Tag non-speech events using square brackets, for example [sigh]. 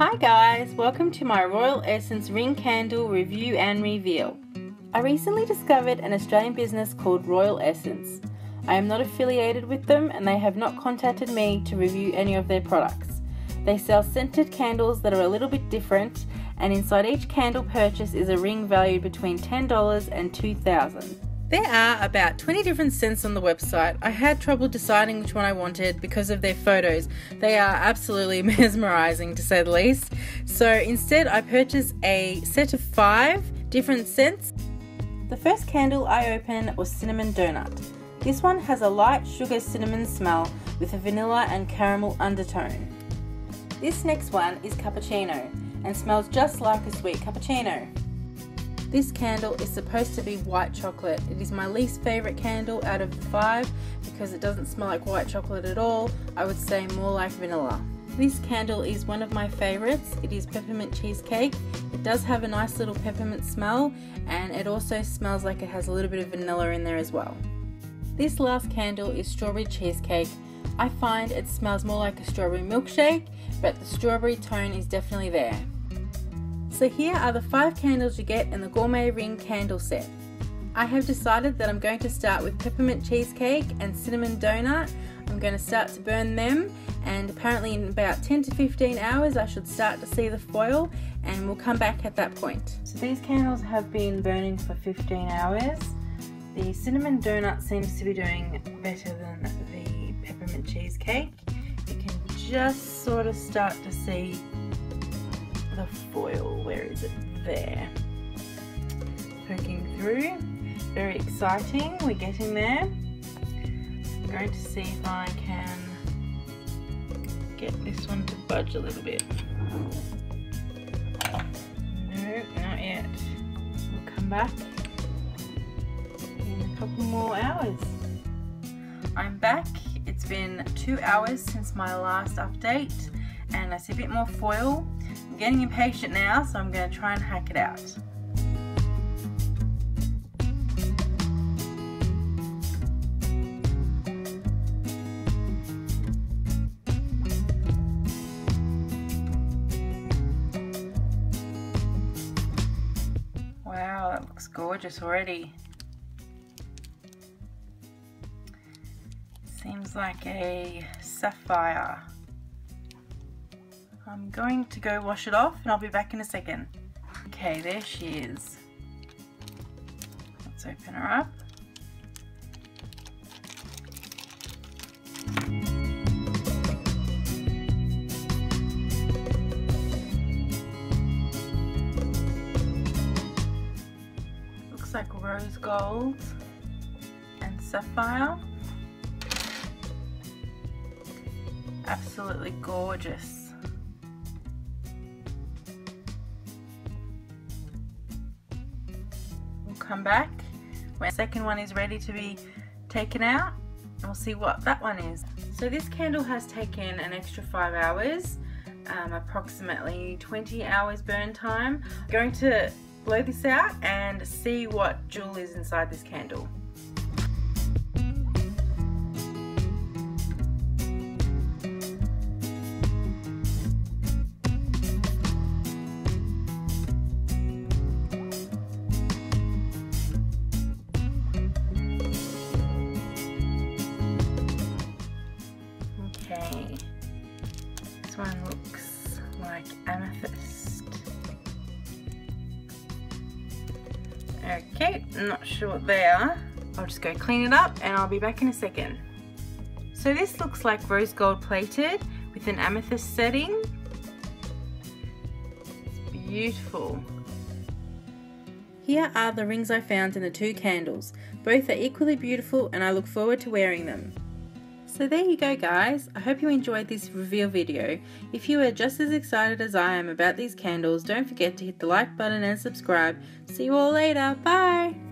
Hi guys, welcome to my Royal Essence ring candle review and reveal. I recently discovered an Australian business called Royal Essence. I am not affiliated with them and they have not contacted me to review any of their products. They sell scented candles that are a little bit different and inside each candle purchase is a ring valued between $10 and $2,000. There are about 20 different scents on the website. I had trouble deciding which one I wanted because of their photos. They are absolutely [laughs] mesmerizing to say the least. So instead, I purchased a set of five different scents. The first candle I opened was Cinnamon Donut. This one has a light sugar cinnamon smell with a vanilla and caramel undertone. This next one is Cappuccino and smells just like a sweet cappuccino. This candle is supposed to be white chocolate. It is my least favourite candle out of the five because it doesn't smell like white chocolate at all. I would say more like vanilla. This candle is one of my favourites. It is peppermint cheesecake. It does have a nice little peppermint smell and it also smells like it has a little bit of vanilla in there as well. This last candle is strawberry cheesecake. I find it smells more like a strawberry milkshake, but the strawberry tone is definitely there. So here are the five candles you get in the Gourmet Ring candle set. I have decided that I'm going to start with peppermint cheesecake and cinnamon donut. I'm going to start to burn them and apparently in about 10 to 15 hours I should start to see the foil and we'll come back at that point. So these candles have been burning for 15 hours. The cinnamon donut seems to be doing better than the peppermint cheesecake. You can just sort of start to see the foil. Where is it? There. Poking through. Very exciting. We're getting there. I'm going to see if I can get this one to budge a little bit. No, not yet. We'll come back in a couple more hours. I'm back. It's been two hours since my last update and I see a bit more foil I'm getting impatient now, so I'm going to try and hack it out. Wow, that looks gorgeous already. Seems like a sapphire. I'm going to go wash it off and I'll be back in a second. Okay, there she is. Let's open her up. Looks like rose gold and sapphire. Absolutely gorgeous. Come back when the second one is ready to be taken out and we'll see what that one is. So this candle has taken an extra five hours, um, approximately 20 hours burn time. I'm going to blow this out and see what jewel is inside this candle. One looks like amethyst. Okay, not sure what they are. I'll just go clean it up and I'll be back in a second. So this looks like rose gold plated with an amethyst setting. It's beautiful. Here are the rings I found in the two candles. Both are equally beautiful and I look forward to wearing them. So there you go guys, I hope you enjoyed this reveal video. If you are just as excited as I am about these candles, don't forget to hit the like button and subscribe. See you all later, bye!